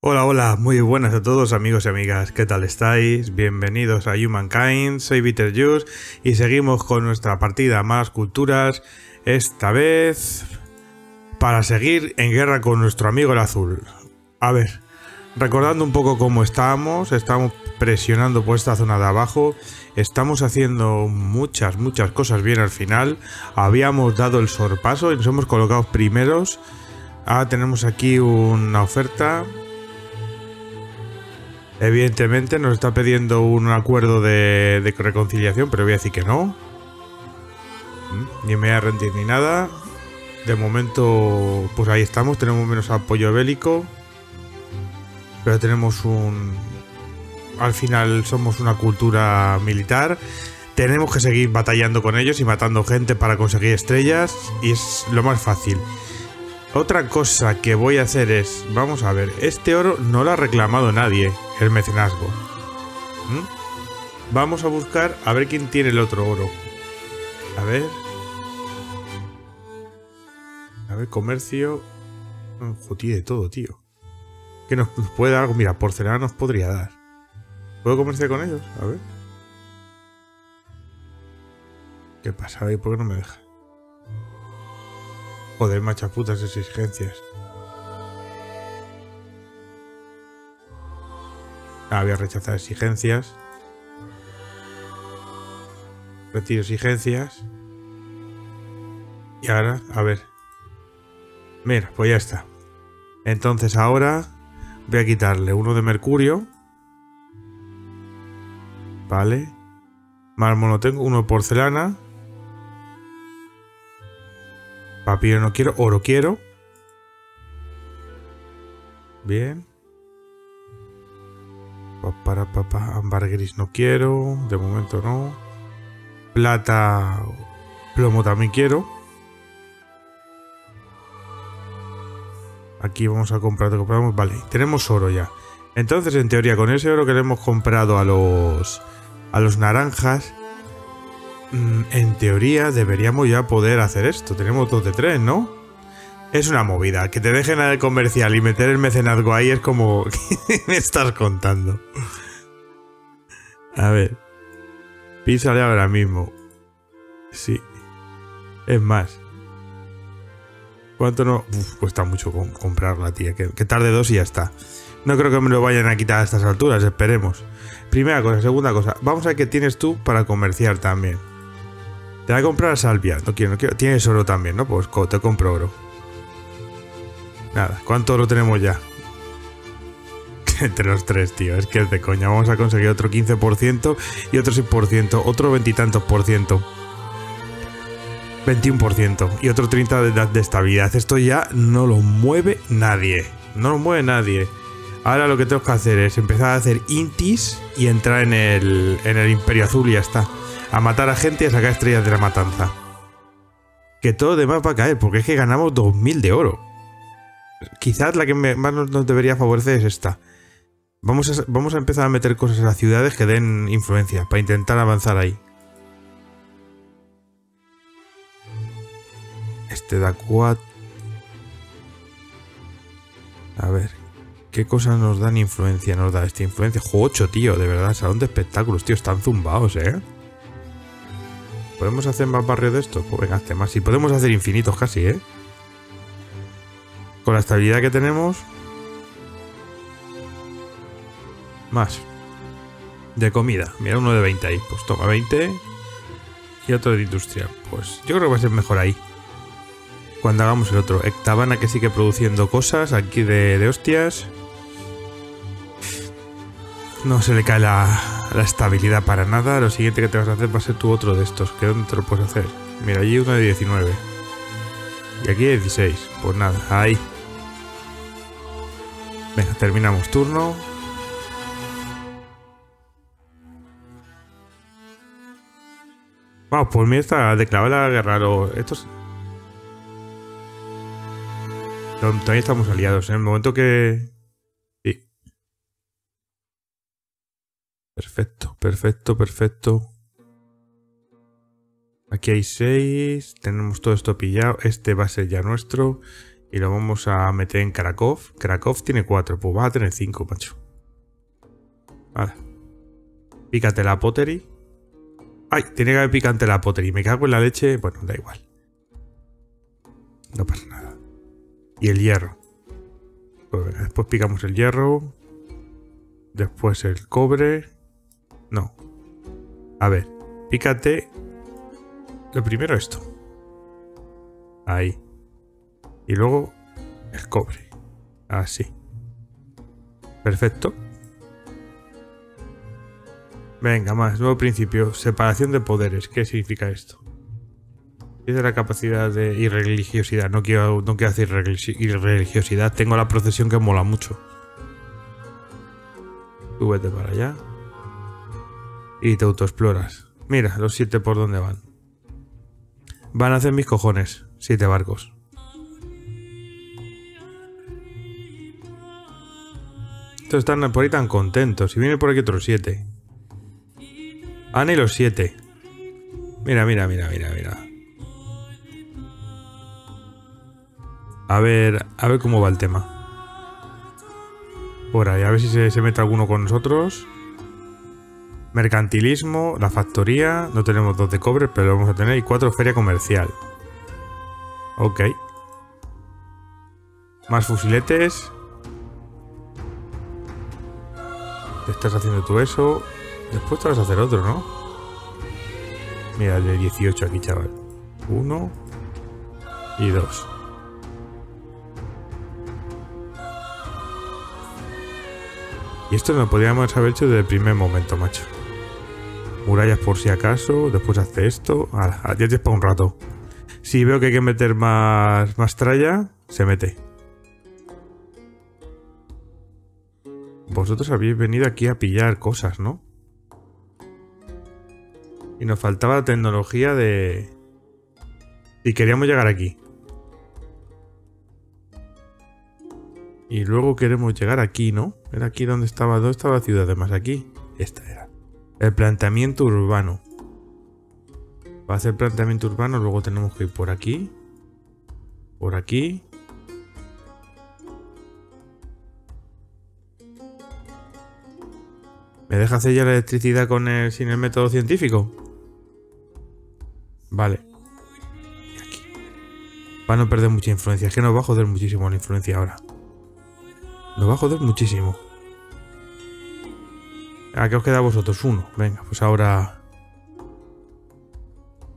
Hola, hola, muy buenas a todos amigos y amigas, ¿qué tal estáis? Bienvenidos a Humankind, soy Peter Juice y seguimos con nuestra partida Más Culturas, esta vez para seguir en guerra con nuestro amigo el azul. A ver, recordando un poco cómo estamos, estamos presionando por esta zona de abajo, estamos haciendo muchas, muchas cosas bien al final, habíamos dado el sorpaso y nos hemos colocado primeros, ahora tenemos aquí una oferta Evidentemente nos está pidiendo un acuerdo de, reconciliación, pero voy a decir que no. Mm, ni me voy a rendir ni nada. De momento, pues ahí estamos. Tenemos menos apoyo bélico. Pero tenemos un... Al final somos una cultura militar. Tenemos que seguir batallando con ellos y matando gente para conseguir estrellas. Y es lo más fácil. Otra cosa que voy a hacer es, vamos a ver, este oro no lo ha reclamado nadie, el mecenazgo. ¿Mm? Vamos a buscar a ver quién tiene el otro oro. A ver. A ver, comercio. Joder, de todo, tío. ¿Qué nos puede dar algo? Mira, porcelana nos podría dar. ¿Puedo comerciar con ellos? A ver. ¿Qué pasa? ¿Por qué no me deja? Joder, machaputas exigencias. Ah, voy a rechazar exigencias. Retiro exigencias. Y ahora, a ver. Mira, pues ya está. Entonces ahora voy a quitarle uno de mercurio. Vale. Mármol no tengo, uno de porcelana. Papiro no quiero, oro quiero. Bien. Para papá, ámbar gris no quiero, de momento no. Plata, plomo también quiero. Aquí vamos a comprar, compramos, vale, tenemos oro ya. Entonces, en teoría, con ese oro que le hemos comprado a los a los naranjas, en teoría deberíamos ya poder hacer esto. Tenemos dos de tres, ¿no? Es una movida. Que te dejen al comercial y meter el mecenazgo ahí es como... ¿Qué me estás contando? A ver. Písale ahora mismo. Sí. Es más. ¿Cuánto no...? Uf, cuesta mucho comprarla, tía. Que, que tarde dos y ya está. No creo que me lo vayan a quitar a estas alturas, esperemos. Primera cosa, segunda cosa. Vamos a ver qué tienes tú para comerciar también. Te voy a comprar salvia. No quiero, no quiero. Tienes oro también, ¿no? Pues te compro oro. Nada, ¿cuánto oro tenemos ya? Entre los tres, tío. Es que es de coña. Vamos a conseguir otro 15% y otro 6%. Otro veintitantos por ciento. 21% y otro 30% de, de estabilidad. Esto ya no lo mueve nadie. No lo mueve nadie. Ahora lo que tengo que hacer es empezar a hacer intis y entrar en el, en el Imperio Azul y ya está a matar a gente y a sacar estrellas de la matanza. Que todo demás va a caer, porque es que ganamos 2000 de oro. Quizás la que más nos debería favorecer es esta. Vamos a, vamos a empezar a meter cosas en las ciudades que den influencia, para intentar avanzar ahí. Este da 4. A ver, ¿qué cosas nos dan influencia? Nos da esta influencia. Juego 8, tío, de verdad, salón de espectáculos, tío, están zumbados, ¿eh? ¿Podemos hacer más barrio de esto? Pues venga, hace más. Y podemos hacer infinitos casi, ¿eh? Con la estabilidad que tenemos. Más. De comida. Mira, uno de 20 ahí. Pues toma 20. Y otro de industria. Pues yo creo que va a ser mejor ahí. Cuando hagamos el otro. Ectabana que sigue produciendo cosas. Aquí de, de hostias. No se le cae la, la estabilidad para nada, lo siguiente que te vas a hacer va a ser tu otro de estos. ¿Qué dónde te lo puedes hacer? Mira, allí uno de 19. Y aquí 16. Pues nada, ahí. Venga, terminamos turno. Vamos, por mí está declarada la guerra. Estos... También estamos aliados. En el momento que, Perfecto, perfecto, perfecto. Aquí hay seis. Tenemos todo esto pillado. Este va a ser ya nuestro. Y lo vamos a meter en Krakow. Krakow tiene 4, pues va a tener 5, macho. Vale. Pícate la pottery. Ay, tiene que haber picante la pottery. Me cago en la leche. Bueno, da igual. No pasa nada. Y el hierro. Pues después picamos el hierro. Después el cobre. A ver. Pícate. Lo primero esto. Ahí. Y luego el cobre. Así. Perfecto. Venga, más. Nuevo principio. Separación de poderes. ¿Qué significa esto? de la capacidad de irreligiosidad. No quiero, no quiero hacer irreligiosidad. Tengo la procesión que mola mucho. Tú vete para allá. Y te autoexploras. Mira, los siete por dónde van. Van a hacer mis cojones. Siete barcos. Estos están por ahí tan contentos. Y viene por aquí otros siete. Ana y los siete. Mira, mira, mira, mira, mira. A ver, a ver cómo va el tema. Por ahí, a ver si se, mete alguno con nosotros. Mercantilismo, la factoría. No tenemos dos de cobre, pero lo vamos a tener. Y cuatro feria comercial. Ok. Más fusiletes. Te estás haciendo tú eso. Después te vas a hacer otro, ¿no? Mira, de 18 aquí, chaval. Uno. Y dos. Y esto lo podríamos haber hecho desde el primer momento, macho. Murallas por si acaso, después hace esto. A ya te para un rato. Si veo que hay que meter más, más tralla, se mete. Vosotros habéis venido aquí a pillar cosas, ¿no? Y nos faltaba tecnología de... Y queríamos llegar aquí. Y luego queremos llegar aquí, ¿no? Era aquí donde estaba, ¿dónde estaba la ciudad? Además, aquí. Esta era. El planteamiento urbano. Para hacer planteamiento urbano luego tenemos que ir por aquí. Por aquí. ¿Me deja hacer ya la electricidad con el, sin el método científico? Vale. Para no perder mucha influencia. Es que nos va a joder muchísimo la influencia ahora. Nos va a joder muchísimo. ¿A qué os queda vosotros? Uno. Venga, pues ahora...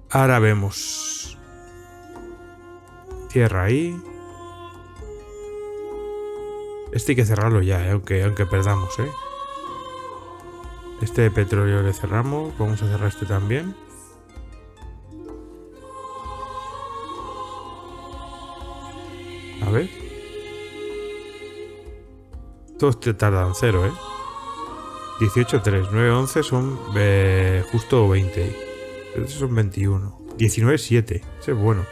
Ahora vemos. Cierra ahí. Este hay que cerrarlo ya, ¿eh? aunque, aunque perdamos, ¿eh? Este de petróleo le cerramos. Vamos a cerrar este también. A ver. Todos te tardan cero, ¿eh? 18, 3, 9, 11 son eh, justo 20. Estos son 21. 19, 7. Ese es bueno.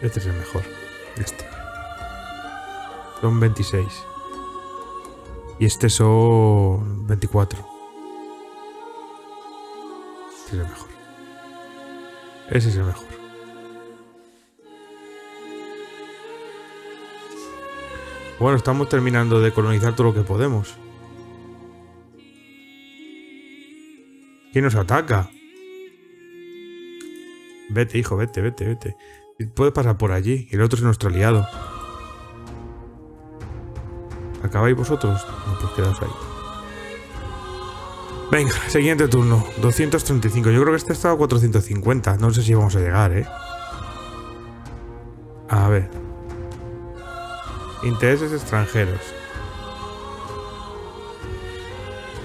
Este es el mejor. Este. Son 26. Y este son 24. Este es el mejor. Ese es el mejor. Bueno, estamos terminando de colonizar todo lo que podemos. ¿Quién nos ataca? Vete, hijo, vete, vete, vete. Puedes pasar por allí. El otro es nuestro aliado. ¿Acabáis vosotros? No, pues quedaos ahí. Venga, siguiente turno. 235. Yo creo que este está a 450. No sé si vamos a llegar, ¿eh? A ver. Intereses extranjeros.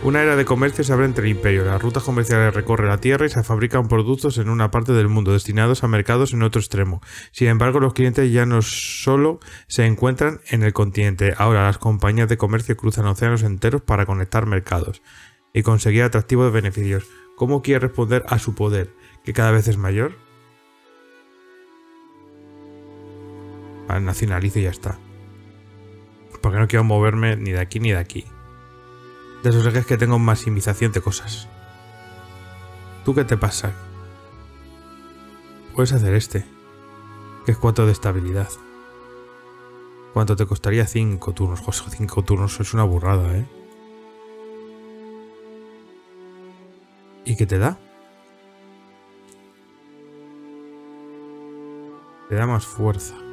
Una era de comercio se abre entre el imperio. Las rutas comerciales recorren la tierra y se fabrican productos en una parte del mundo destinados a mercados en otro extremo. Sin embargo, los clientes ya no solo se encuentran en el continente. Ahora las compañías de comercio cruzan océanos enteros para conectar mercados y conseguir atractivos beneficios. ¿Cómo quiere responder a su poder, que cada vez es mayor? nacionalice y ya está porque no quiero moverme ni de aquí ni de aquí. De esos ejes que tengo maximización de cosas. ¿Tú qué te pasa? Puedes hacer este, que es 4 de estabilidad. ¿Cuánto te costaría 5 turnos? José, 5 turnos es una burrada, ¿eh? ¿Y qué te da? Te da más fuerza.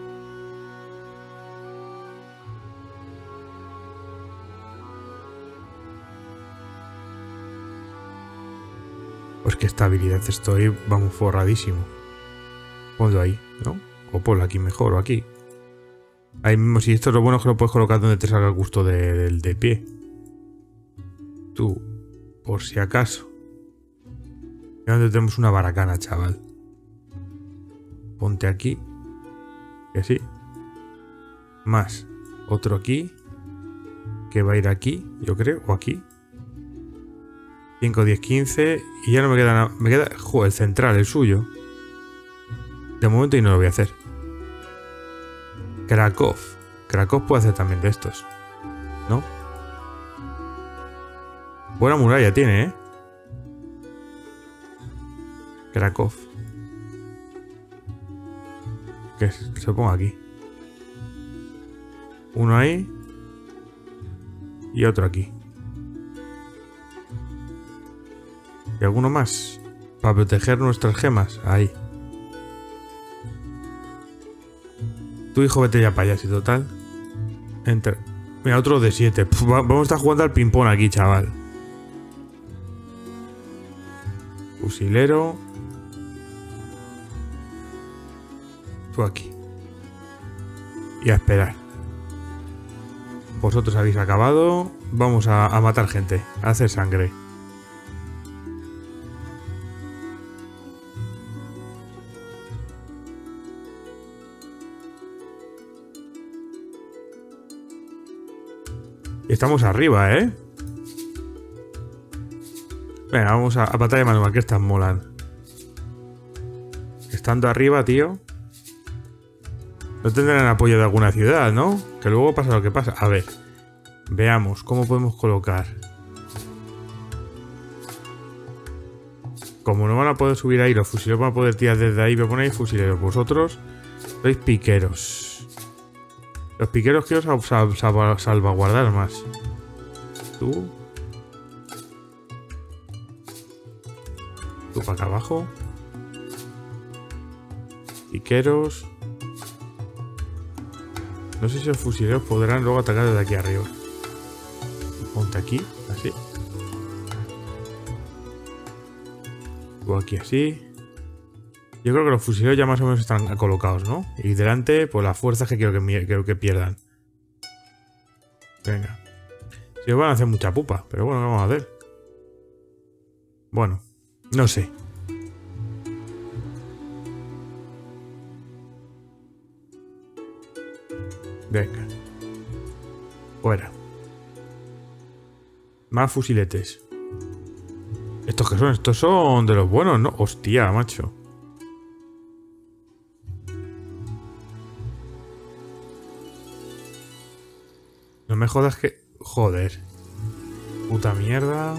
Pues qué estabilidad estoy, vamos, forradísimo. Ponlo ahí, ¿no? O ponlo aquí mejor, o aquí. Ahí mismo, si esto es lo bueno, que lo puedes colocar donde te salga el gusto del de, pie. Tú, por si acaso. Y donde tenemos una baracana, chaval. Ponte aquí. Y así. Más. Otro aquí. Que va a ir aquí, yo creo. O aquí. 5, 10, 15. Y ya no me queda nada. Me queda. Joder, el central, el suyo. De momento y no lo voy a hacer. Krakow. Krakow puede hacer también de estos. ¿No? Buena muralla tiene, ¿eh? Krakow. Que se ponga aquí. Uno ahí. Y otro aquí. ¿Y alguno más? Para proteger nuestras gemas. Ahí. Tu hijo vete ya para allá, si total. Mira, otro de 7. Vamos a estar jugando al ping-pong aquí, chaval. Fusilero. Tú aquí. Y a esperar. Vosotros habéis acabado. Vamos a, a matar gente. A hacer sangre. Estamos arriba, ¿eh? Venga, vamos a, a batalla manual, que estas molan. Estando arriba, tío. No tendrán apoyo de alguna ciudad, ¿no? Que luego pasa lo que pasa. A ver. Veamos cómo podemos colocar. Como no van a poder subir ahí, los fusileros van a poder tirar desde ahí. Me ponéis fusileros. Vosotros sois piqueros. Los piqueros quiero salvaguardar más. Tú. Tú para acá abajo. Piqueros. No sé si los fusileros podrán luego atacar desde aquí arriba. Ponte aquí, así. Tú aquí así. Yo creo que los fusileros ya más o menos están colocados, ¿no? Y delante, pues las fuerzas que quiero que, que pierdan. Venga. Si van a hacer mucha pupa, pero bueno, vamos a ver. Bueno, no sé. Venga. Fuera. Más fusiletes. ¿Estos qué son? Estos son de los buenos, ¿no? Hostia, macho. No me jodas que... Joder. Puta mierda.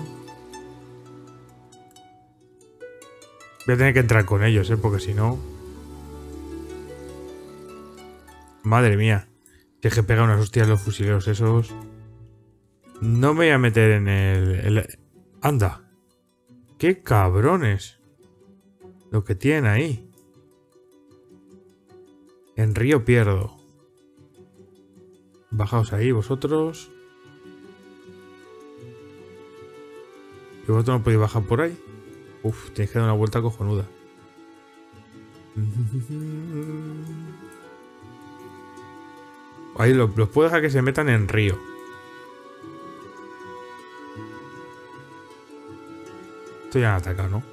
Voy a tener que entrar con ellos, ¿eh? Porque si no... Madre mía. Si que pega unas hostias los fusileros esos. No me voy a meter en el... Anda. ¡Qué cabrones! Lo que tienen ahí. En Río pierdo. Bajaos ahí vosotros. ¿Y vosotros no podéis bajar por ahí? Uf, tenéis que dar una vuelta cojonuda. Ahí los, puedo dejar que se metan en río. Esto ya han atacado, ¿no?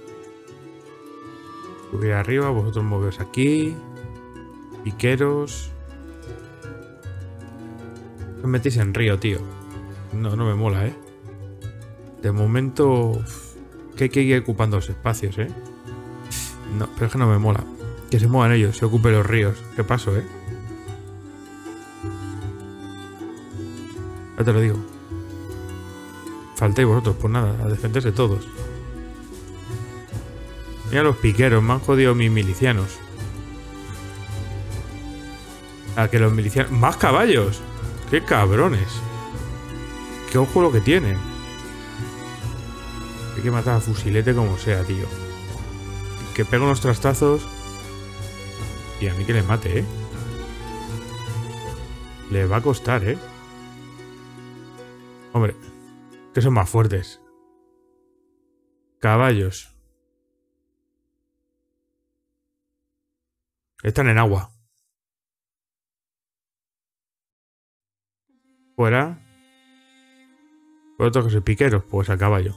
Subir arriba, vosotros moveos aquí. Piqueros. Me en río, tío. No, no me mola, ¿eh? De momento... Que hay que ir ocupando los espacios, ¿eh? No, pero es que no me mola. Que se muevan ellos, se ocupen los ríos. ¿Qué paso, eh? Ya te lo digo. Faltéis vosotros, pues nada, a defenderse todos. Mira los piqueros, me han jodido mis milicianos. A que los milicianos... ¡Más caballos! ¡Qué cabrones! ¡Qué ojo lo que tienen! Hay que matar a fusilete como sea, tío. Que pega unos trastazos. Y a mí que le mate, ¿eh? Le va a costar, ¿eh? Hombre, que son más fuertes. Caballos. Están en agua. Fuera. Por otro que piqueros, pues a caballo.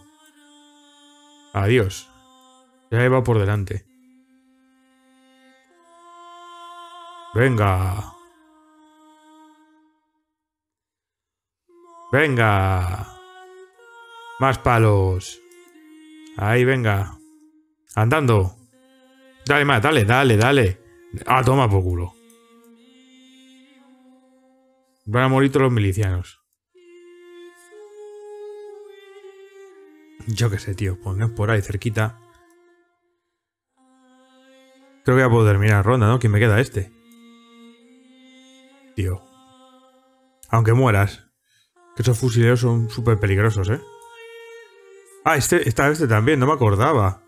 Adiós. Ya va por delante. Venga. Venga. Más palos. Ahí, venga. Andando. Dale más, dale, dale, dale. Ah, toma por culo. Van a morir todos los milicianos. Yo qué sé, tío. Ponemos por ahí cerquita. Creo que voy a poder terminar la ronda, ¿no? ¿Quién me queda este? Tío. Aunque mueras. Que esos fusileros son súper peligrosos, ¿eh? Ah, este, está este también, no me acordaba.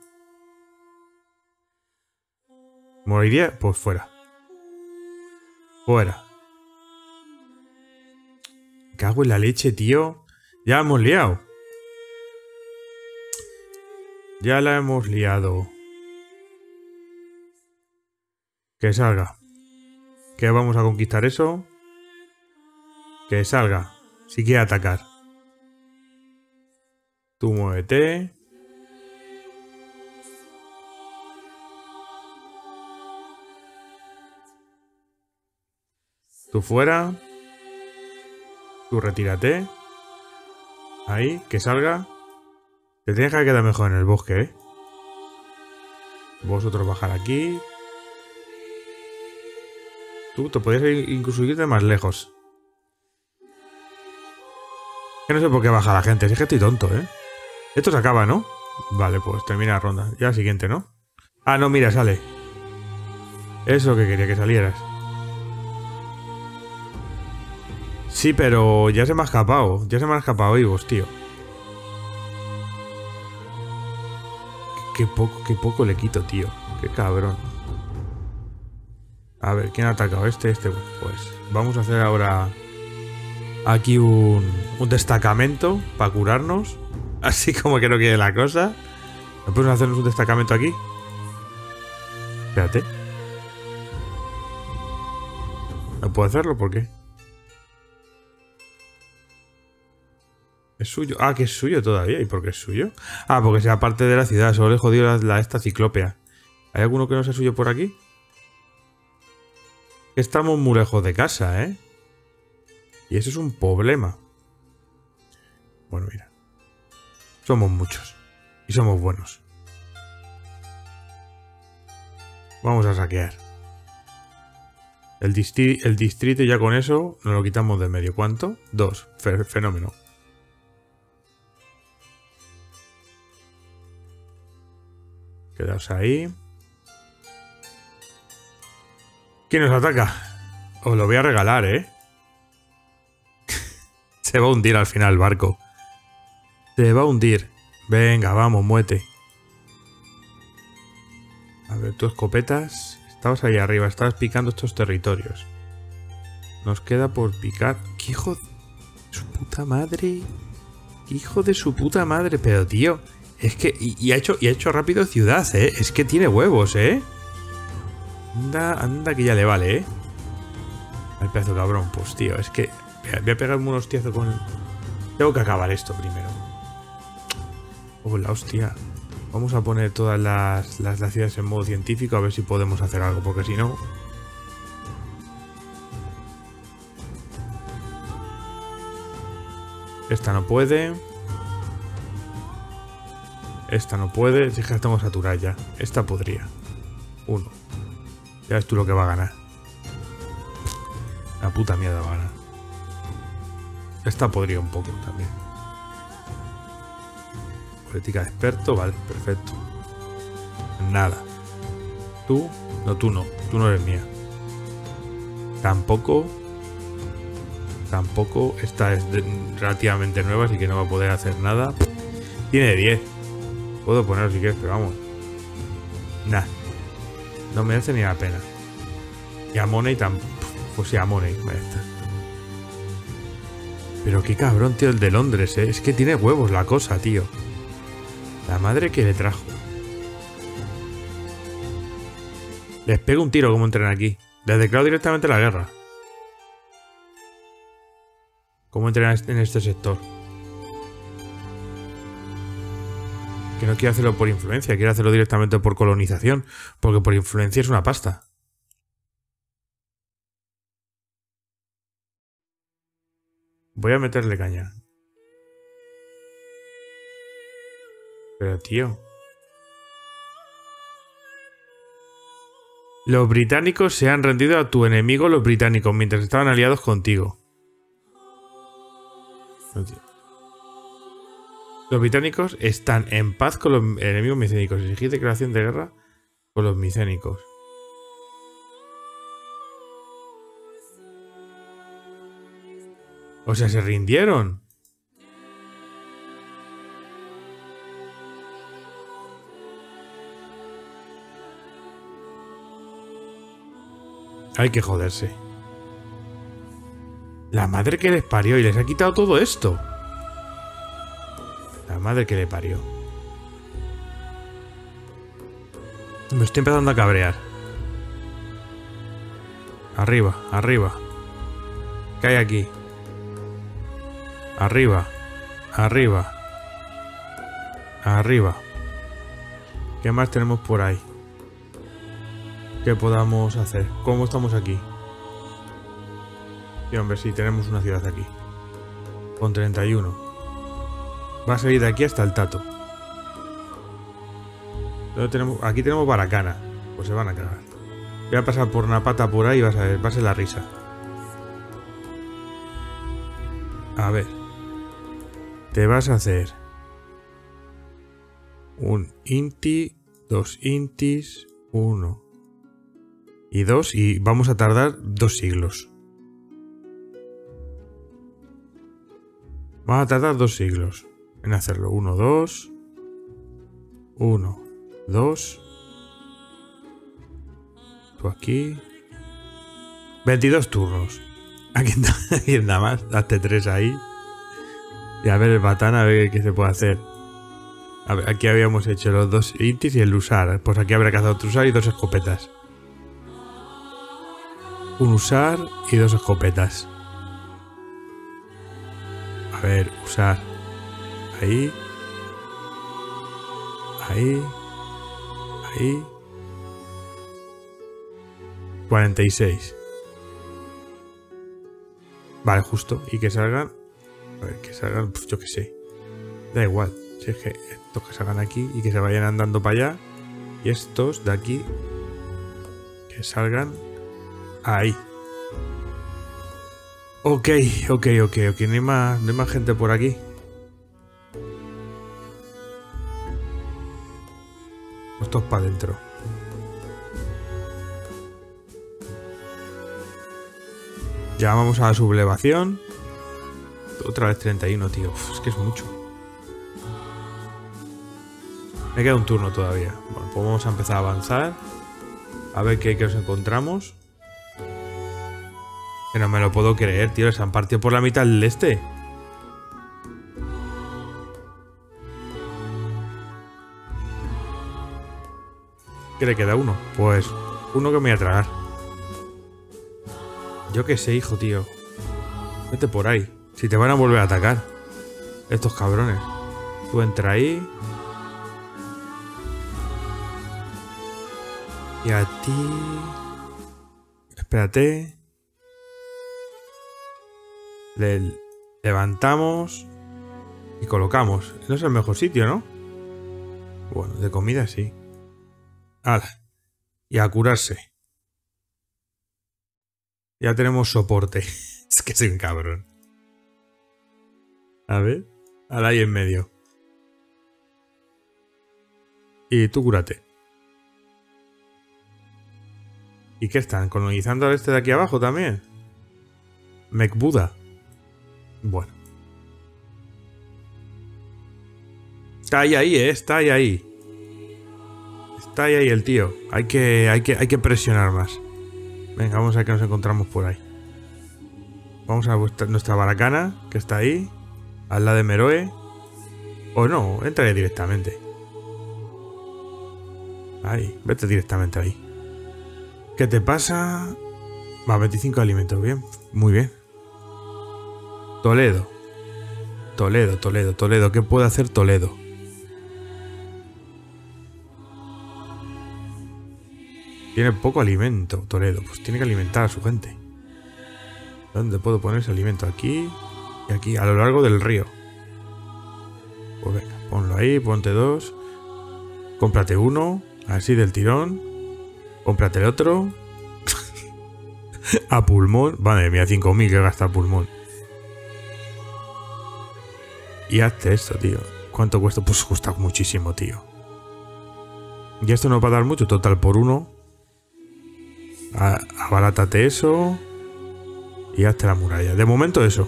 ¿Moriría? Pues fuera. Fuera. Cago en la leche, tío. Ya hemos liado. Ya la hemos liado. Que salga. Que vamos a conquistar eso. Que salga. Si quiere atacar. Tú muévete. Tú fuera. Tú retírate. Ahí, que salga. Te tienes que quedar mejor en el bosque, ¿eh? Vosotros bajar aquí. Tú te podrías incluso irte más lejos. Que no sé por qué baja la gente, es que estoy tonto, ¿eh? Esto se acaba, ¿no? Vale, pues termina la ronda. Ya la siguiente, ¿no? Ah, no, mira, sale. Eso que quería que salieras. Sí, pero ya se me ha escapado. Ya se me ha escapado vivos, tío. Qué poco, qué poco le quito, tío. Qué cabrón. A ver, ¿quién ha atacado? Este, este. Pues vamos a hacer ahora aquí un, un destacamento para curarnos. Así como que no quede la cosa. ¿No podemos hacernos un destacamento aquí? Espérate. ¿No puedo hacerlo? ¿Por qué? ¿Es suyo? Ah, que es suyo todavía. ¿Y por qué es suyo? Ah, porque sea parte de la ciudad. Solo le jodido la, esta ciclópea. ¿Hay alguno que no sea suyo por aquí? Estamos muy lejos de casa, ¿eh? Y eso es un problema. Bueno, mira. Somos muchos. Y somos buenos. Vamos a saquear. El, el distrito ya con eso nos lo quitamos de medio. ¿Cuánto? Dos. fenómeno. Quedaos ahí. ¿Quién nos ataca? Os lo voy a regalar, ¿eh? Se va a hundir al final el barco. Se va a hundir. Venga, vamos, muete. A ver, tú escopetas. Estabas ahí arriba, estabas picando estos territorios. Nos queda por picar. ¿Qué hijo de su puta madre? hijo de su puta madre? Pero, tío, es que. Y, ha hecho, rápido ciudad, ¿eh? Es que tiene huevos, ¿eh? Anda, anda que ya le vale, ¿eh? Al pedazo cabrón, pues tío, es que. Voy a pegarme un hostiazo con. Tengo que acabar esto primero. Oh, la hostia. Vamos a poner todas las, las ciudades en modo científico a ver si podemos hacer algo, porque si no. Esta no puede. Esta no puede. Si es que estamos saturadas ya. Esta podría. Uno. Ya ves tú lo que va a ganar. La puta mierda va a. Esta podría un poco también. Política de experto, vale, perfecto. Nada. Tú, no, tú no. Tú no eres mía. Tampoco. Tampoco. Esta es relativamente nueva, así que no va a poder hacer nada. Tiene 10. Puedo ponerlo si quieres, pero vamos. Nah. No me hace ni la pena. Y a Money tampoco. Pues sí, a Money. Pero qué cabrón, tío, el de Londres, ¿eh? Es que tiene huevos la cosa, tío. La madre que le trajo. Les pego un tiro como entren aquí. Les declaro directamente la guerra. ¿Cómo entren en este sector? Que no quiero hacerlo por influencia, quiero hacerlo directamente por colonización. Porque por influencia es una pasta. Voy a meterle caña. Pero tío. Los británicos se han rendido a tu enemigo los británicos mientras estaban aliados contigo. Los británicos están en paz con los enemigos micénicos. Exigir declaración de guerra con los micénicos. O sea, se rindieron. Hay que joderse. La madre que les parió y les ha quitado todo esto. Madre que le parió. Me estoy empezando a cabrear. Arriba, arriba. ¿Qué hay aquí? Arriba, arriba. Arriba. ¿Qué más tenemos por ahí? ¿Qué podamos hacer? ¿Cómo estamos aquí? Y hombre, sí, tenemos una ciudad aquí. Con 31. Va a salir de aquí hasta el Tato. Aquí tenemos Baracana. Pues se van a cagar. Voy a pasar por una pata por ahí y vas a ver, va a ser la risa. A ver. Te vas a hacer un inti, dos intis, uno y dos y vamos a tardar dos siglos. Vamos a tardar dos siglos en hacerlo. Uno, dos. Uno, dos. Tú aquí. 22 turnos. Aquí, aquí nada más. Hazte tres ahí. Y a ver el batán, a ver qué se puede hacer. A ver, aquí habíamos hecho los dos intis y el usar. Pues aquí habrá cazado otro usar y dos escopetas. Un usar y dos escopetas. A ver, usar. Ahí. Ahí. Ahí. 46. Vale, justo. Y que salgan. A ver, que salgan, pues yo qué sé. Da igual. Si es que estos que salgan aquí y que se vayan andando para allá. Y estos de aquí. Que salgan ahí. Ok, ok, ok, ok. No hay más, no hay más gente por aquí. Estos para adentro. Ya vamos a la sublevación. Otra vez 31, tío. es que es mucho. Me queda un turno todavía. Bueno, pues vamos a empezar a avanzar. A ver qué, qué os encontramos. Que no me lo puedo creer, tío. Se han partido por la mitad del este. Le queda uno? Pues uno que me voy a tragar. Yo qué sé, hijo, tío. Vete por ahí. Si te van a volver a atacar. Estos cabrones. Tú entra ahí. Y a ti... Espérate. Le levantamos y colocamos. No es el mejor sitio, ¿no? Bueno, de comida sí. Y a curarse. Ya tenemos soporte. es que soy un cabrón. A ver. Ahora ahí en medio. Y tú cúrate. ¿Y qué están? ¿Colonizando al este de aquí abajo también? Mekbuda. Bueno. Está ahí, ahí, ¿eh? Está ahí, ahí. Está ahí, el tío. Hay que, hay que, hay que presionar más. Venga, vamos a qué nos encontramos por ahí. Vamos a nuestra baracana, que está ahí. Al lado de Meroe. O no, entraré directamente. Ahí, vete directamente ahí. ¿Qué te pasa? Va, 25 alimentos, bien. Muy bien. Toledo. Toledo, Toledo, Toledo. ¿Qué puede hacer Toledo? Tiene poco alimento, Toledo. Pues tiene que alimentar a su gente. ¿Dónde puedo poner ese alimento? Aquí y aquí, a lo largo del río. Pues venga, ponlo ahí, ponte dos. Cómprate uno, así del tirón. Cómprate el otro. a pulmón. Vale, mira, 5.000 que gasta pulmón. Y hazte esto, tío. ¿Cuánto cuesta? Pues cuesta muchísimo, tío. Y esto no va a dar mucho, total por uno. Abarátate eso. Y hazte la muralla. De momento eso.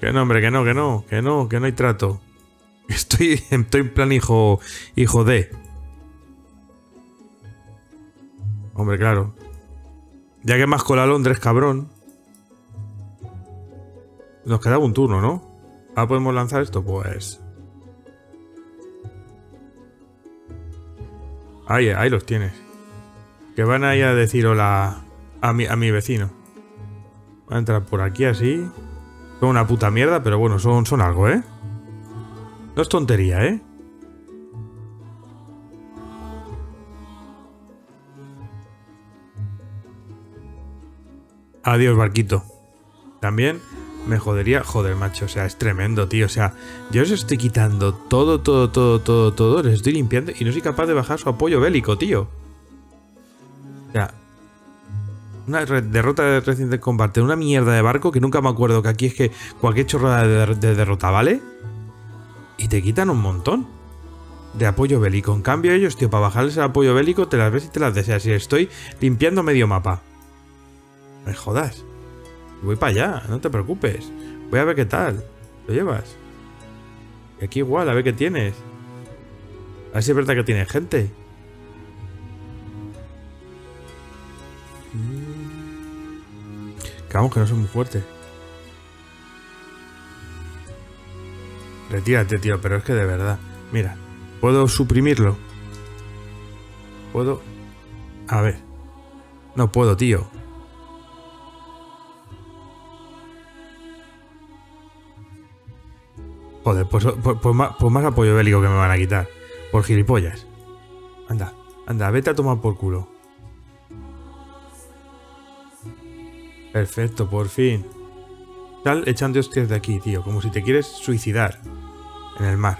Que no, hombre, que no, que no, que no, que no hay trato. Estoy, estoy en plan hijo, hijo de. Hombre, claro. Ya que más con la Londres, cabrón. Nos quedaba un turno, ¿no? Ahora podemos lanzar esto, pues. Ahí, ahí los tienes. Que van a ir a decir hola a mi, a mi vecino. Van a entrar por aquí así. Son una puta mierda, pero bueno, son, son algo, ¿eh? No es tontería, ¿eh? Adiós, barquito. También me jodería. Joder, macho. O sea, es tremendo, tío. O sea, yo os estoy quitando todo, todo, todo, todo, todo. Les estoy limpiando y no soy capaz de bajar su apoyo bélico, tío. O sea, una derrota de reciente combate, una mierda de barco que nunca me acuerdo que aquí es que cualquier chorrada de, derrota, ¿vale? Y te quitan un montón de apoyo bélico. En cambio ellos, tío, para bajarles el apoyo bélico te las ves y te las deseas. Y estoy limpiando medio mapa. Me jodas. Voy para allá, no te preocupes. Voy a ver qué tal. ¿Lo llevas? Y aquí igual, a ver qué tienes. A ver si es verdad que tienes gente. Vamos, que no son muy fuertes. Retírate, tío, pero es que de verdad. Mira, ¿puedo suprimirlo? ¿Puedo? A ver. No puedo, tío. Joder, pues, pues, pues, más, pues, más, apoyo bélico que me van a quitar. Por gilipollas. Anda, anda, vete a tomar por culo. Perfecto, por fin. Tal echando hostias de aquí, tío. Como si te quieres suicidar. En el mar.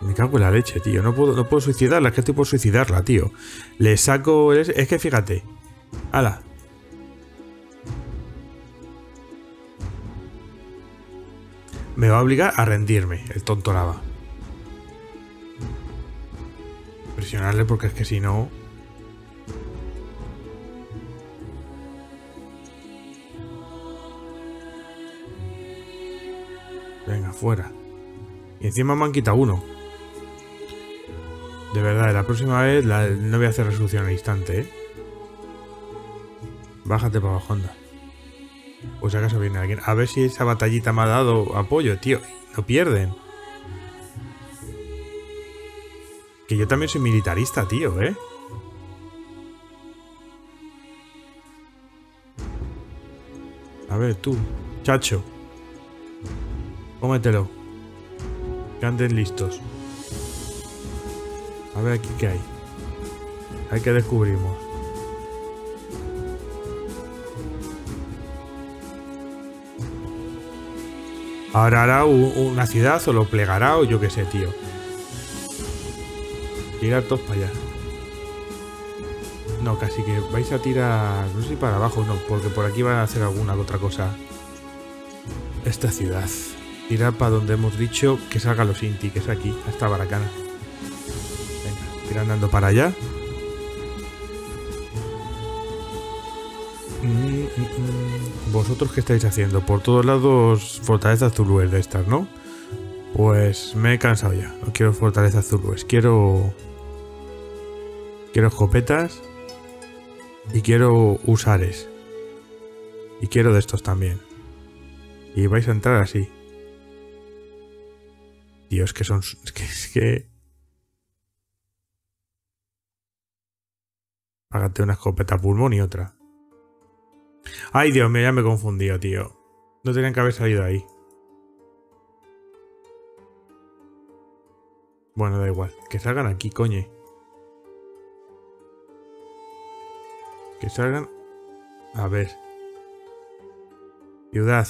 Me cago en la leche, tío. No puedo, no puedo suicidarla. Es que estoy por suicidarla, tío. Le saco... Es, es que fíjate. ¡Hala! Me va a obligar a rendirme, el tonto lava. Presionarle porque es que si no... Venga, fuera. Y encima me han quitado uno. De verdad, la próxima vez no voy a hacer resolución al instante, ¿eh? Bájate para abajo, anda. Pues si acaso viene alguien. A ver si esa batallita me ha dado apoyo, tío. No pierden. Que yo también soy militarista, tío, ¿eh? A ver, tú, chacho. Cómetelo. Que anden listos. A ver aquí qué hay. Hay que descubrimos. Ahora hará una ciudad o lo plegará o yo qué sé, tío. Tirar todos para allá. No, casi que vais a tirar... No sé si para abajo, no, porque por aquí van a hacer alguna otra cosa. Esta ciudad. Tirar para donde hemos dicho que salga los Inti, que es aquí, hasta Baracana. Venga, Ir andando para allá. ¿Vosotros qué estáis haciendo? Por todos lados fortaleza azul de estas, ¿no? Pues me he cansado ya. No quiero fortaleza azul Quiero... Quiero escopetas. Y quiero usares. Y quiero de estos también. Y vais a entrar así. Dios, que son... Es que... Es una escopeta pulmón y otra. Ay, Dios mío, ya me he confundido, tío. No tenían que haber salido ahí. Bueno, da igual. Que salgan aquí, coño. Que salgan... A ver. Ciudad.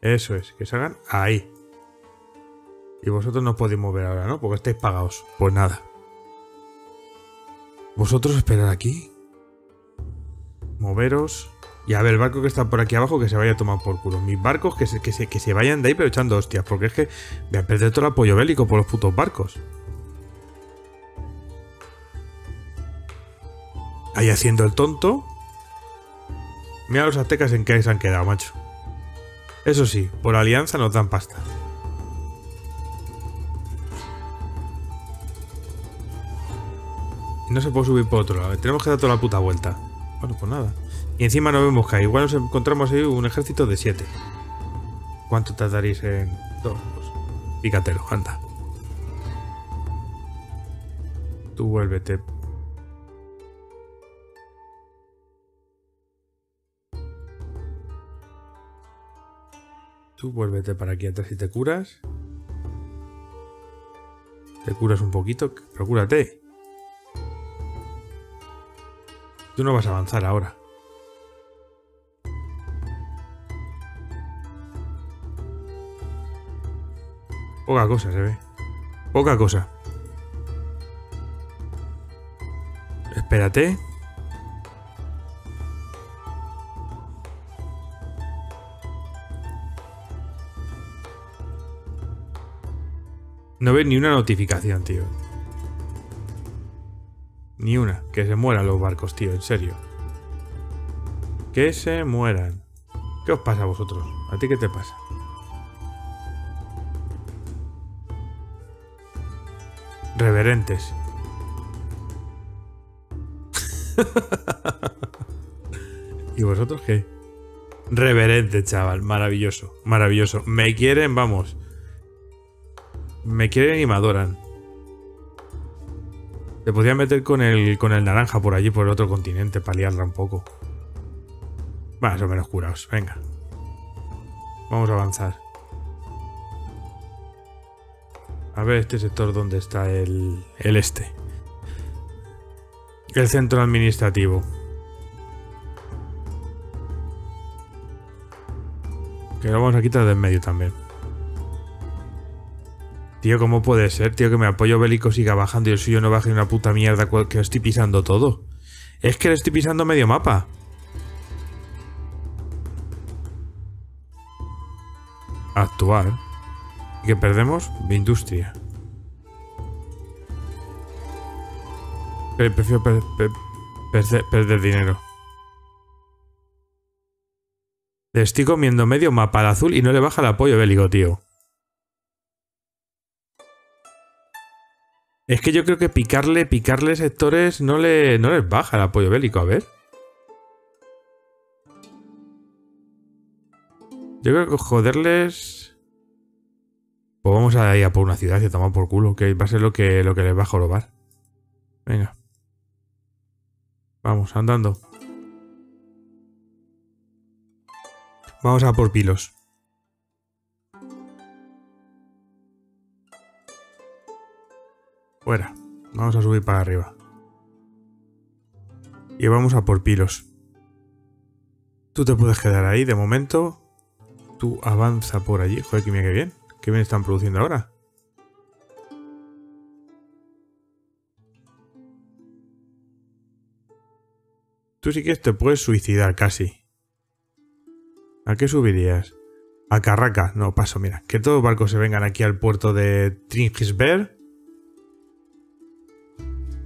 Eso es. Que salgan ahí. Y vosotros no podéis mover ahora, ¿no? Porque estáis pagados. Pues nada. Vosotros esperad aquí. Moveros. Y a ver, el barco que está por aquí abajo que se vaya a tomar por culo. Mis barcos que se, que se, que se vayan de ahí pero echando hostias. Porque es que voy a perder todo el apoyo bélico por los putos barcos. Ahí haciendo el tonto. Mira los aztecas en qué se han quedado, macho. Eso sí, por alianza nos dan pasta. No se puede subir por otro lado. Tenemos que dar toda la puta vuelta. Bueno, pues nada. Y encima no vemos que igual nos encontramos ahí un ejército de siete. ¿Cuánto tardaréis en...? Dos. Pícatelo, anda. Tú vuélvete Tú vuélvete para aquí atrás y te curas. Te curas un poquito, pero cúrate. Tú no vas a avanzar ahora. Poca cosa se ve. Poca cosa. Espérate. No ves ni una notificación, tío. Ni una. Que se mueran los barcos, tío, en serio. Que se mueran. ¿Qué os pasa a vosotros? ¿A ti qué te pasa? Reverentes. ¿Y vosotros qué? Reverente, chaval. Maravilloso. Maravilloso. Me quieren, vamos. Me quieren y me adoran. Se podría meter con el, con el naranja por allí, por el otro continente, para liarla un poco. Más o menos curados. Venga. Vamos a avanzar. A ver este sector donde está el, el este. El centro administrativo. Que lo vamos a quitar de en medio también. Tío, ¿cómo puede ser, tío, que mi apoyo bélico siga bajando y el suyo no baje una puta mierda que estoy pisando todo? Es que le estoy pisando medio mapa. Actuar. ¿Y que perdemos? Industria. Prefiero perder dinero. Estoy comiendo medio mapa al azul y no le baja el apoyo bélico, tío. Es que yo creo que picarle, picarle sectores no, le, no les baja el apoyo bélico, a ver. Yo creo que joderles... Pues vamos a ir a por una ciudad y a tomar por culo, que va a ser lo que, lo que les va a jorobar. Venga. Vamos, andando. Vamos a por pilos. Fuera. Vamos a subir para arriba. Y vamos a por pilos. Tú te puedes quedar ahí de momento. Tú avanza por allí. Joder, que mira qué bien. Qué bien están produciendo ahora. Tú sí que te puedes suicidar casi. ¿A qué subirías? A Carraca. No, paso, mira. Que todos los barcos se vengan aquí al puerto de Tringisberg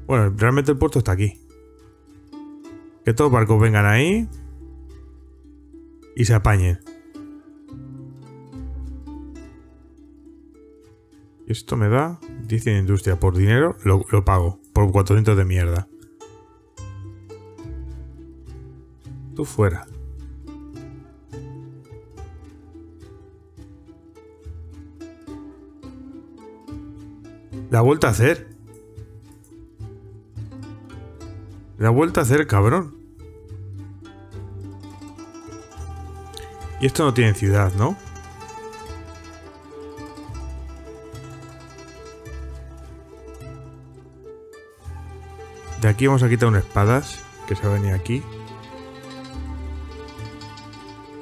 Bueno, realmente el puerto está aquí. Que todos los barcos vengan ahí y se apañen. Esto me da, dice industria, por dinero lo, lo pago, por 400 de mierda. Tú fuera. La vuelta a hacer. La vuelta a hacer, cabrón. Y esto no tiene ciudad, ¿no? De aquí vamos a quitar unas espadas que se venir aquí.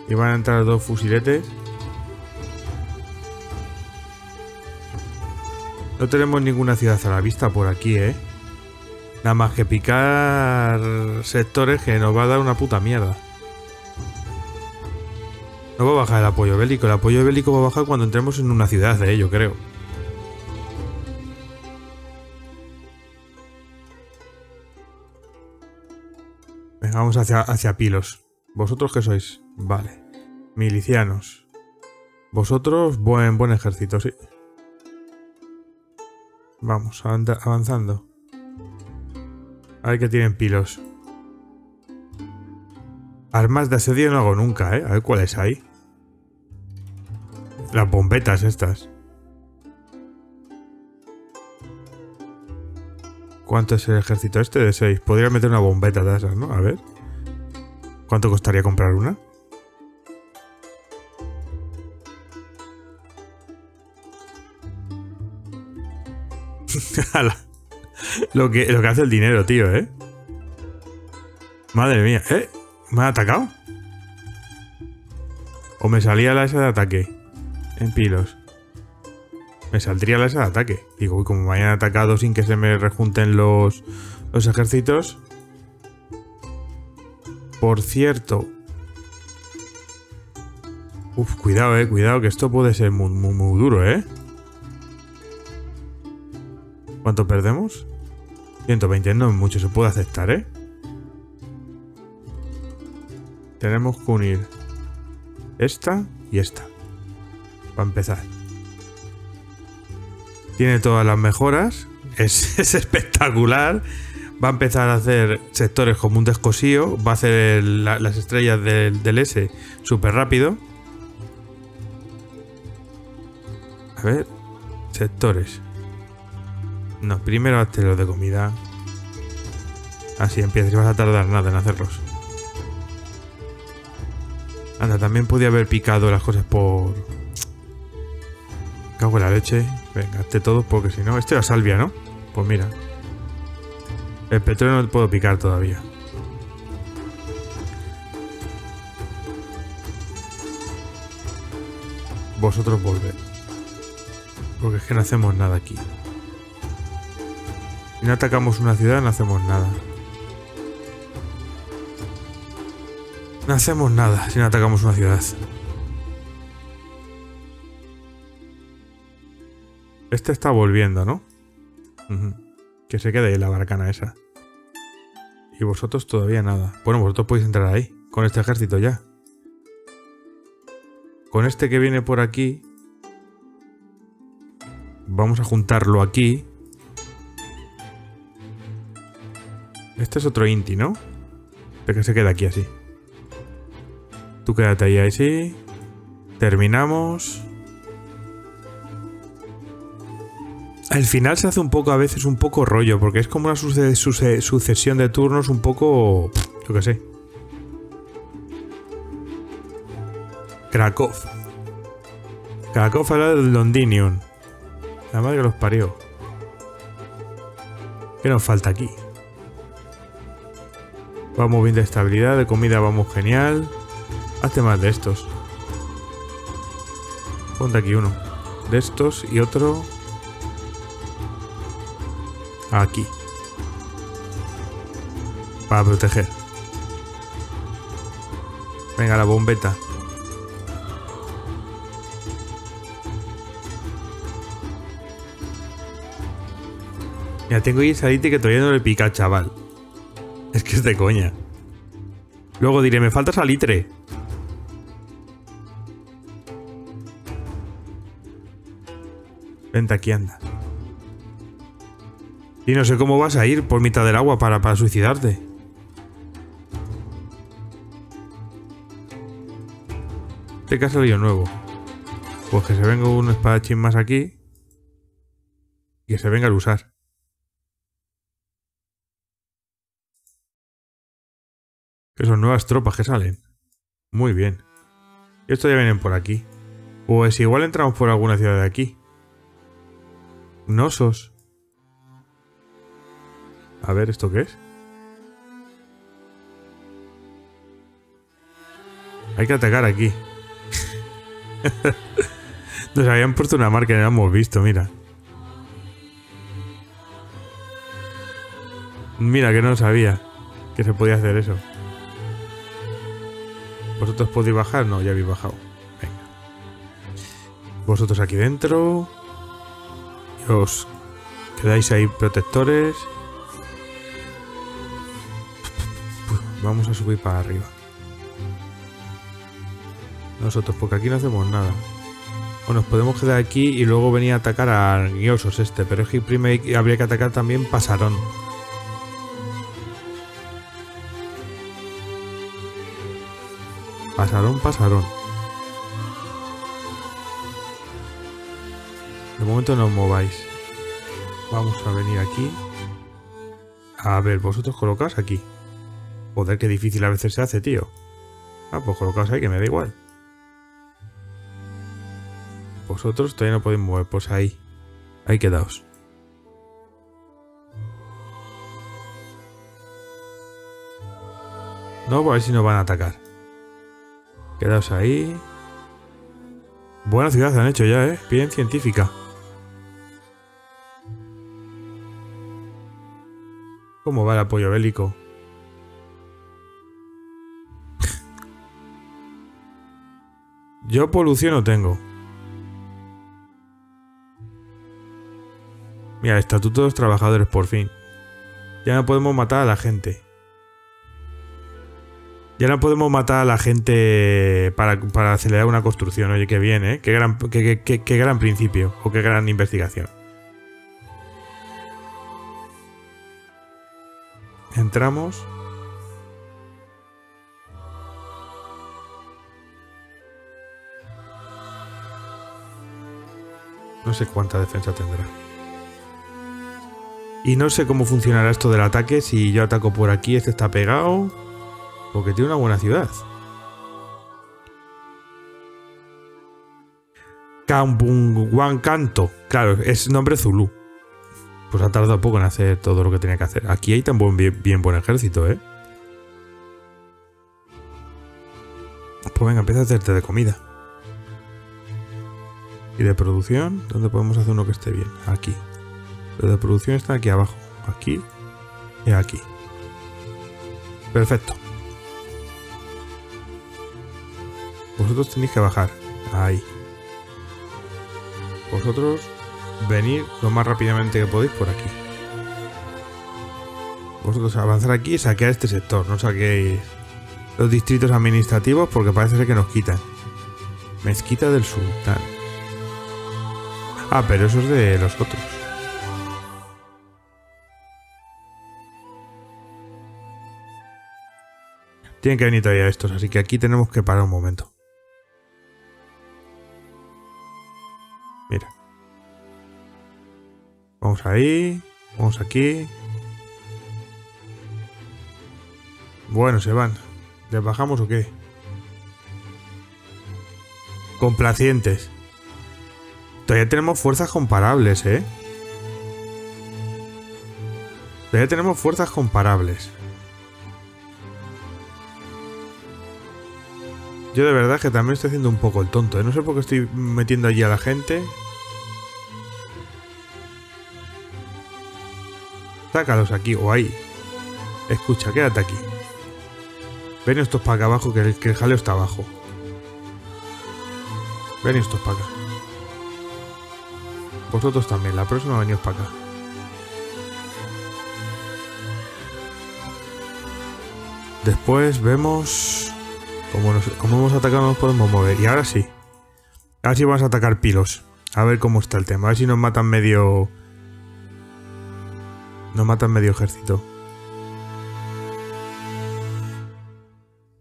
Y van a entrar dos fusiletes. No tenemos ninguna ciudad a la vista por aquí, ¿eh? Nada más que picar sectores que nos va a dar una puta mierda. No va a bajar el apoyo bélico. El apoyo bélico va a bajar cuando entremos en una ciudad de ello, creo. Vamos hacia, hacia Pilos. ¿Vosotros qué sois? Vale. Milicianos. Vosotros, buen, buen ejército, sí. Vamos, avanzando. A ver qué tienen pilos. Armas de asedio no hago nunca, ¿eh? A ver cuáles hay. Las bombetas estas. ¿Cuánto es el ejército este? De 6. Podría meter una bombeta de esas, ¿no? A ver. ¿Cuánto costaría comprar una? lo, que, lo que hace el dinero, tío, ¿eh? Madre mía. ¿Eh? ¿Me ha atacado? ¿O me salía la esa de ataque? En pilos. Me saldría la esa de ataque. Digo, como me hayan atacado sin que se me rejunten los, los ejércitos. Por cierto. Uf, cuidado, eh. Cuidado, que esto puede ser muy, muy, muy duro, eh. ¿Cuánto perdemos? 120, no es mucho, se puede aceptar, ¿eh? Tenemos que unir esta y esta. Para empezar. Tiene todas las mejoras. Es, espectacular. Va a empezar a hacer sectores como un descosío. Va a hacer las estrellas del, del S súper rápido. A ver. Sectores. No, primero hazte los de comida. Así empiezas y vas a tardar nada en hacerlos. Anda, también podía haber picado las cosas por... Cago en la leche. Venga, hazte todos porque si no... Este era salvia, ¿no? Pues mira. El petróleo no puedo picar todavía. Vosotros volver. Porque es que no hacemos nada aquí. Si no atacamos una ciudad no hacemos nada. No hacemos nada si no atacamos una ciudad. Este está volviendo, ¿no? Que se quede ahí la barcana esa. Y vosotros todavía nada. Bueno, vosotros podéis entrar ahí. Con este ejército ya. Con este que viene por aquí. Vamos a juntarlo aquí. Este es otro Inti, ¿no? De que se queda aquí así. Tú quédate ahí así. Terminamos. Al final se hace un poco, a veces un poco rollo, porque es como una sucesión de turnos un poco... Yo qué sé. Krakow. Krakow era del Londinium. La madre que los parió. ¿Qué nos falta aquí? Vamos bien de estabilidad, de comida vamos genial. Hazte más de estos. Ponte aquí uno. De estos y otro... Aquí. Para proteger. Venga, la bombeta. Mira, tengo ahí salite que todavía no le pica, chaval. Es que es de coña. Luego diré, me falta salitre. Vente aquí, anda. Y no sé cómo vas a ir por mitad del agua para, para suicidarte. Este caso yo nuevo. Pues que se venga un espadachín más aquí. Y que se venga a usar. Que son nuevas tropas que salen. Muy bien. Estos ya vienen por aquí. Pues igual entramos por alguna ciudad de aquí. Nosos. A ver, ¿esto qué es? Hay que atacar aquí. Nos habían puesto una marca y no hemos visto, mira. Mira, que no sabía que se podía hacer eso. ¿Vosotros podéis bajar? No, ya habéis bajado. Venga. Vosotros aquí dentro. Os quedáis ahí protectores. Vamos a subir para arriba. Nosotros, porque aquí no hacemos nada. O nos podemos quedar aquí y luego venir a atacar a Guiosos este. Pero es que primero habría que atacar también Pasarón. Pasarón, pasarón. De momento no os mováis. Vamos a venir aquí. A ver, vosotros colocaos aquí. Joder, qué difícil a veces se hace, tío. Ah, pues colocaos ahí, que me da igual. Vosotros todavía no podéis mover, pues ahí. Ahí quedaos. No, pues a ver si nos van a atacar. Quedaos ahí. Buena ciudad han hecho ya, ¿eh? Bien científica. ¿Cómo va el apoyo bélico? Yo polución no tengo. Mira, estatuto de los trabajadores, por fin. Ya no podemos matar a la gente. Ya no podemos matar a la gente para, acelerar una construcción. Oye, qué bien, ¿eh? Qué gran, qué, gran principio o qué gran investigación. Entramos. No sé cuánta defensa tendrá. Y no sé cómo funcionará esto del ataque. Si yo ataco por aquí, este está pegado. Porque tiene una buena ciudad. Canto. Claro, es nombre Zulu. Pues ha tardado poco en hacer todo lo que tenía que hacer. Aquí hay tan buen, bien, buen ejército, ¿eh? Pues venga, empieza a hacerte de comida. ¿Y de producción? ¿Dónde podemos hacer uno que esté bien? Aquí. Los de producción están aquí abajo. Aquí y aquí. Perfecto. Vosotros tenéis que bajar. Ahí. Vosotros venir lo más rápidamente que podéis por aquí. Vosotros avanzar aquí y saquear este sector. No saquéis los distritos administrativos porque parece ser que nos quitan. Mezquita del Sultán. Ah, pero eso es de los otros. Tienen que venir todavía estos, así que aquí tenemos que parar un momento. Mira. Vamos ahí. Vamos aquí. Bueno, se van. ¿Les bajamos o qué? Complacientes. Todavía tenemos fuerzas comparables, ¿eh? Todavía tenemos fuerzas comparables. Yo de verdad que también estoy haciendo un poco el tonto, ¿eh? No sé por qué estoy metiendo allí a la gente. Sácalos aquí o ahí. Escucha, quédate aquí. Ven estos para acá abajo, que el, que el jaleo está abajo. Ven estos para acá. Vosotros también, la próxima veníos para acá. Después vemos... Como, nos, hemos atacado nos podemos mover. Y ahora sí. Ahora sí vamos a atacar pilos. A ver cómo está el tema. A ver si nos matan medio... Nos matan medio ejército.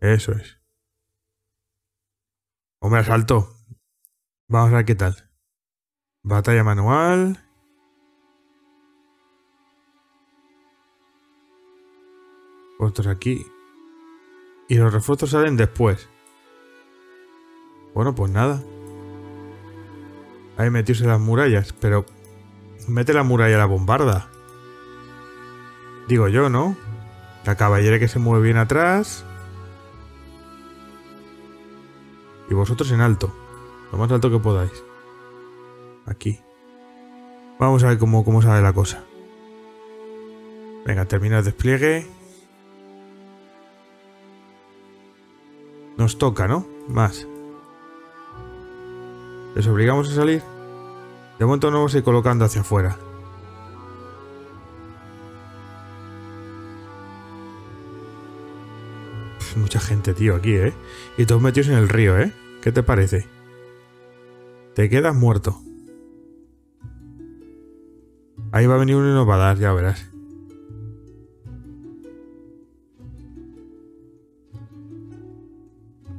Eso es. Hombre, asalto. Vamos a ver qué tal. Batalla manual. Otros aquí. Y los refuerzos salen después. Bueno, pues nada. Hay meterse las murallas, pero... Mete la muralla a la bombarda. Digo yo, ¿no? La caballera que se mueve bien atrás. Y vosotros en alto. Lo más alto que podáis. Aquí. Vamos a ver cómo, cómo sale la cosa. Venga, termina el despliegue. Nos toca, ¿no? Más. ¿Les obligamos a salir? De momento no vamos a ir colocando hacia afuera. mucha gente, tío, aquí, ¿eh? Y todos metidos en el río, ¿eh? ¿Qué te parece? Te quedas muerto. Ahí va a venir uno y nos va a dar, ya verás.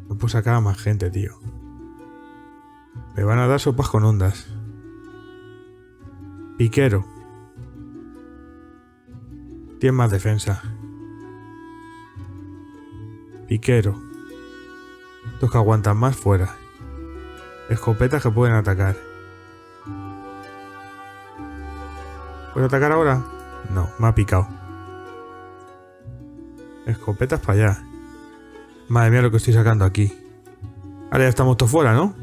No puedo sacar más gente, tío. Me van a dar sopas con ondas. Piquero. Tiene más defensa. Piquero. Los que aguantan más fuera. Escopetas que pueden atacar. ¿Puedo atacar ahora? No, me ha picado. Escopetas para allá. Madre mía lo que estoy sacando aquí. Ahora ya estamos todos fuera, ¿no?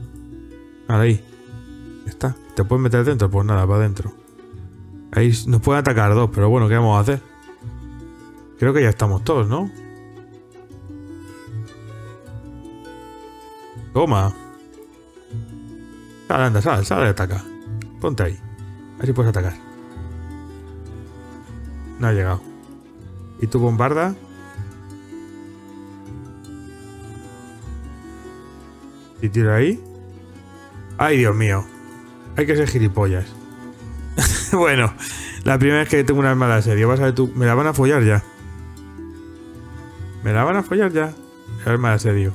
Ahora ahí. Está. ¿Te puedes meter dentro? Pues nada, para adentro. Ahí nos pueden atacar dos, pero bueno, ¿qué vamos a hacer? Creo que ya estamos todos, ¿no? Toma. Sal, anda, sal, sal y ataca. Ponte ahí. A ver si puedes atacar. No ha llegado. ¿Y tú bombarda? ¿Y tiro ahí? ¡Ay, Dios mío! Hay que ser gilipollas. bueno, la primera vez que tengo una arma de asedio. Vas a ver tú. Me la van a follar ya. Me la van a follar ya. El arma de asedio.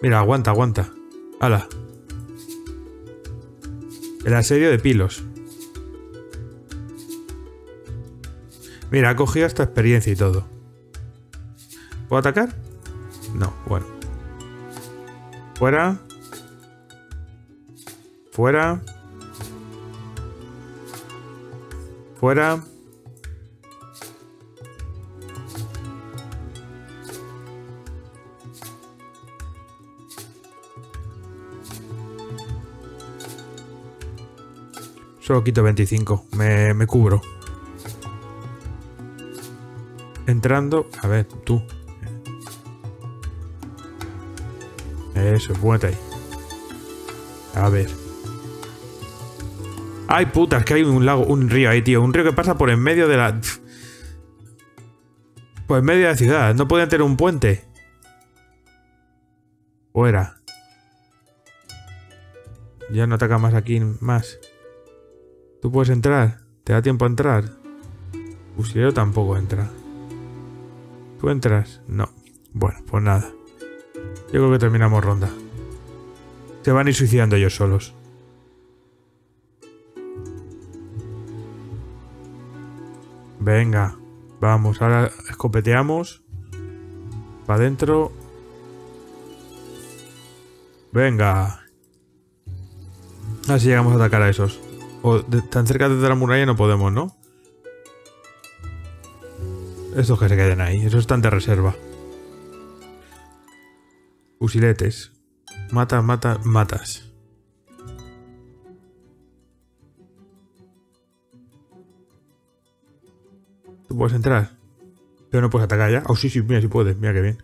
Mira, aguanta, aguanta. Hala. El asedio de pilos. Mira, ha cogido esta experiencia y todo. ¿Puedo atacar? No, bueno. Fuera. Fuera. Fuera. Solo quito 25. Me, me cubro. Entrando. A ver, tú. Eso, ponete ahí. A ver. Ay, puta, es que hay un lago, un río ahí, tío. Un río que pasa por en medio de la... Por en medio de la ciudad. No podían tener un puente. Fuera. Ya no ataca más aquí, más. ¿Tú puedes entrar? ¿Te da tiempo a entrar? Fusilero tampoco entra. ¿Tú entras? No. Bueno, pues nada. Yo creo que terminamos ronda. Se van a ir suicidando ellos solos. Venga, vamos, ahora escopeteamos. Para adentro. Venga. Así llegamos a atacar a esos. O tan cerca de la muralla no podemos, ¿no? Estos que se queden ahí. Esos están de reserva. Fusiletes. Mata, mata, matas. ¿Tú puedes entrar? Pero no puedes atacar ya. Oh, sí, sí, mira si puedes. Mira qué bien.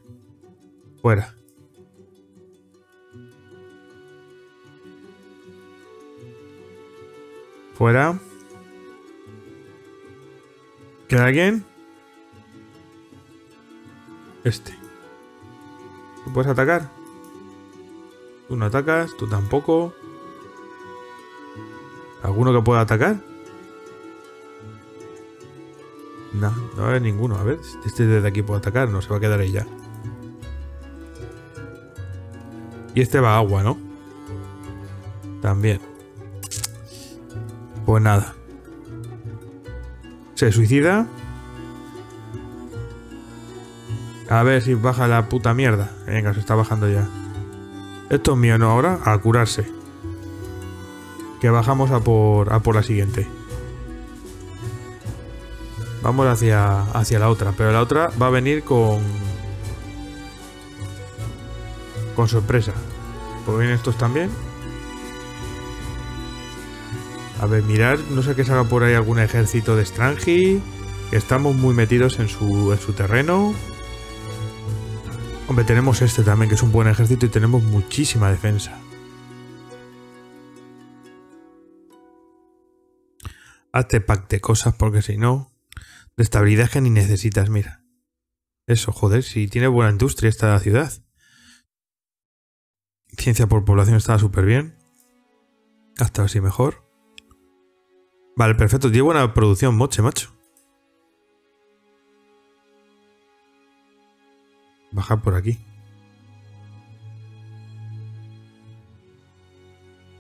Fuera. Fuera. ¿Queda alguien? Este. ¿Tú puedes atacar? Tú no atacas, tú tampoco. ¿Alguno que pueda atacar? No, no hay ninguno. A ver, este desde aquí puede atacar, no se va a quedar ahí ya. Y este va a agua, ¿no? También. Pues nada. Se suicida. A ver si baja la puta mierda. Venga, se está bajando ya. Esto es mío, ¿no? Ahora a curarse. Que bajamos a por, a por la siguiente. Vamos hacia, hacia la otra. Pero la otra va a venir con... Con sorpresa. Pues vienen estos también. A ver, mirar, no sé que salga por ahí algún ejército de Strangi. Estamos muy metidos en su, en su terreno. Hombre, tenemos este también, que es un buen ejército y tenemos muchísima defensa. Hazte pack de cosas porque si no... De estabilidad que ni necesitas, mira. Eso, joder, si tiene buena industria esta ciudad. Ciencia por población está súper bien. Hasta así mejor. Vale, perfecto. Tiene buena producción, moche, macho. Bajar por aquí.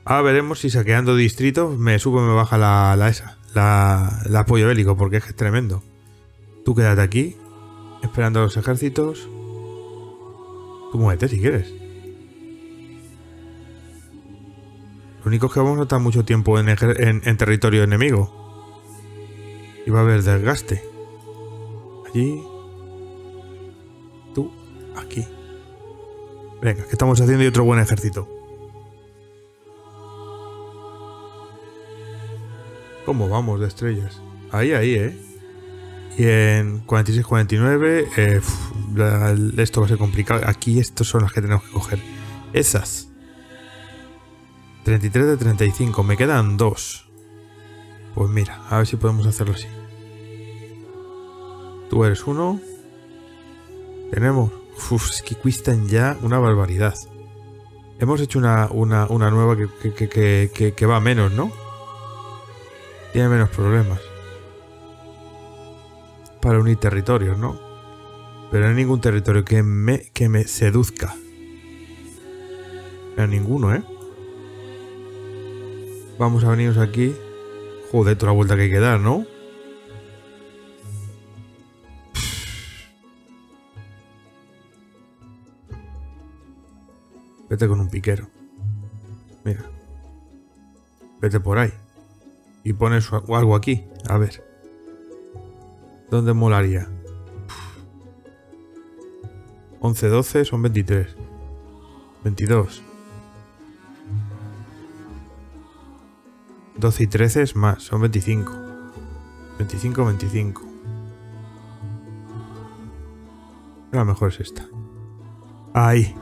Ahora veremos si saqueando distritos me sube o me baja la, la esa. La, apoyo bélico, porque es es tremendo. Tú quédate aquí, esperando a los ejércitos. Tú muévete si quieres. Lo único es que vamos a estar mucho tiempo en, en, territorio enemigo. Y va a haber desgaste. Allí. Tú, aquí. Venga, que estamos haciendo y otro buen ejército. ¿Cómo vamos de estrellas? Ahí, ahí, ¿eh? Y en 46-49, eh, esto va a ser complicado. Aquí estos son las que tenemos que coger. Esas. 33 de 35, me quedan dos. Pues mira, a ver si podemos hacerlo así. Tú eres uno. Tenemos... Uf, es que cuestan ya una barbaridad. Hemos hecho una, una, una nueva que, que, que, va menos, ¿no? Tiene menos problemas. Para unir territorios, ¿no? Pero no hay ningún territorio que me, que me seduzca. Pero ninguno, ¿eh? Vamos a venirnos aquí. Joder, toda la vuelta que hay que dar, ¿no? Vete con un piquero. Mira. Vete por ahí. Y pones algo aquí. A ver. ¿Dónde molaría? 11, 12 son 23. 22. 12 y 13 es más, son 25. 25, 25. La mejor es esta. Ahí.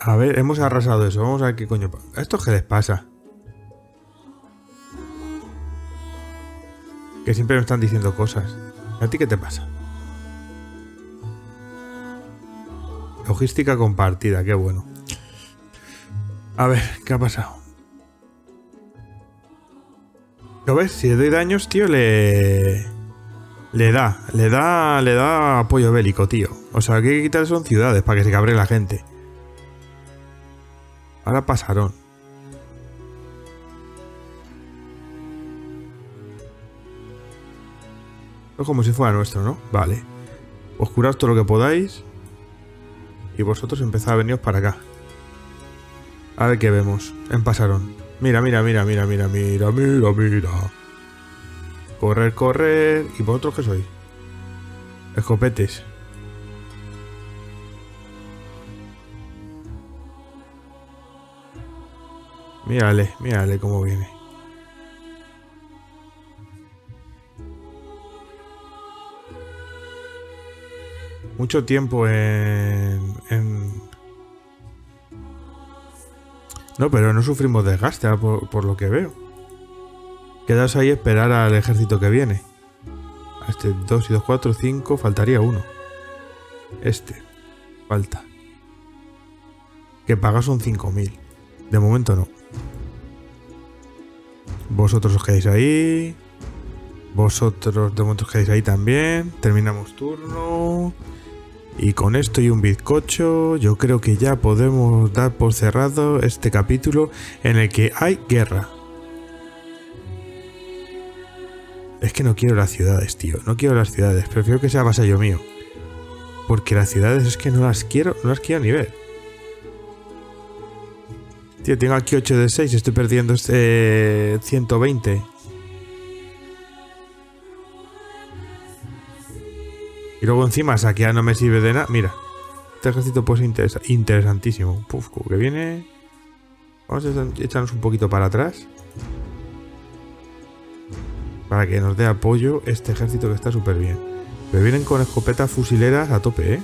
A ver, hemos arrasado eso. Vamos a ver qué coño... ¿A estos qué les pasa? Que siempre me están diciendo cosas. ¿A ti qué te pasa? Logística compartida, qué bueno. A ver, ¿qué ha pasado? ¿Lo ves? Si le doy daños, tío, le... Le da, le da, le da apoyo bélico, tío. O sea, que hay que quitar son ciudades para que se cabre la gente. Ahora pasaron. Es como si fuera nuestro, ¿no? Vale. Pues curad todo lo que podáis. Y vosotros empezad a veniros para acá. A ver qué vemos. En pasaron. Mira, mira, mira, mira, mira, mira, mira, mira. Correr, correr. ¿Y vosotros qué sois? Escopetes. Mírale, mírale cómo viene. Mucho tiempo en, en no, pero no sufrimos desgaste ah, por, lo que veo. Quedaos ahí a esperar al ejército que viene. A este 2 y 2, 4, 5, faltaría uno. Este. Falta. Que paga son 5.000. De momento no. Vosotros os quedáis ahí. Vosotros de momento os quedáis ahí también. Terminamos turno. Y con esto y un bizcocho, yo creo que ya podemos dar por cerrado este capítulo en el que hay guerra. Es que no quiero las ciudades, tío. No quiero las ciudades. Prefiero que sea vasallo mío. Porque las ciudades es que no las quiero, no las quiero ni ver. Tío, tengo aquí 8 de 6, estoy perdiendo este 120. Y luego encima saquear no me sirve de nada. Mira, este ejército puede ser interesantísimo. Puf, que viene... Vamos a echarnos un poquito para atrás. Para que nos dé apoyo este ejército que está súper bien. Pero vienen con escopetas fusileras a tope, ¿eh?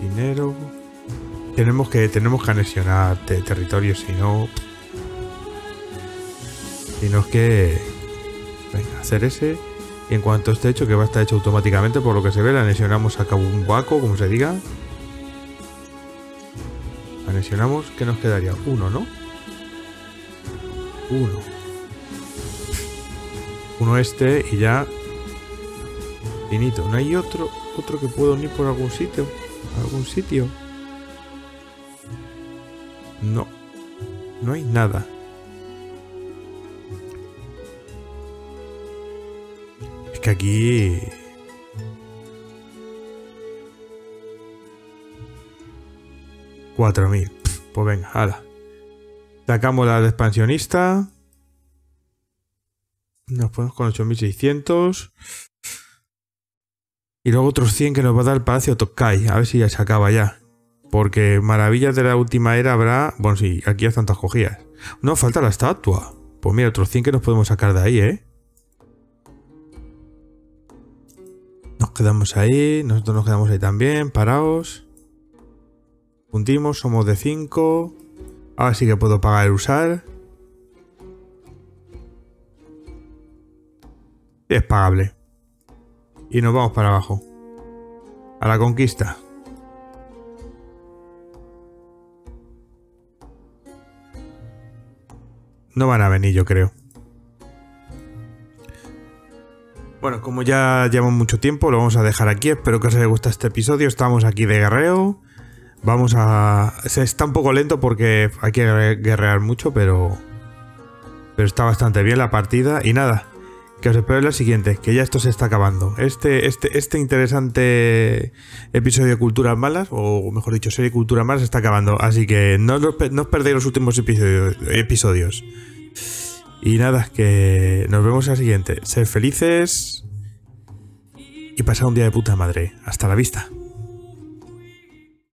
Dinero. Tenemos que, tenemos que anexionar territorios, si no... Si no es que... Venga, hacer ese. Y en cuanto esté hecho, que va a estar hecho automáticamente, por lo que se ve, le anexionamos a Kabumbaco, como se diga. Anexionamos, ¿qué nos quedaría? Uno, ¿no? Uno. Uno este y ya... Finito. ¿No hay otro, otro que puedo unir por algún sitio? ¿Algún sitio? No. No hay nada. Que aquí... Cuatro mil. Pues venga, hala. Sacamos la expansionista. Nos ponemos con 8600. Y luego otros 100 que nos va a dar el Palacio Tokai. A ver si ya se acaba ya. Porque maravillas de la última era habrá... Bueno, sí, aquí hay tantas cogidas. No, falta la estatua. Pues mira, otros 100 que nos podemos sacar de ahí, ¿eh? Quedamos ahí. Nosotros nos quedamos ahí también, parados. Puntimos, somos de 5. Ahora sí que puedo pagar el usar. Es pagable. Y nos vamos para abajo. A la conquista. No van a venir, yo creo. Bueno, como ya llevamos mucho tiempo, lo vamos a dejar aquí. Espero que os haya gustado este episodio. Estamos aquí de guerreo. Vamos a... Se está un poco lento porque hay que guerrear mucho, pero... Pero está bastante bien la partida. Y nada, que os espero en la siguiente, que ya esto se está acabando. Este, este, este interesante episodio de Culturas Malas, o mejor dicho, serie Culturas Malas, está acabando. Así que no, no os perdéis los últimos episodios. Y nada, que nos vemos en la siguiente. Sed felices y pasad un día de puta madre. Hasta la vista.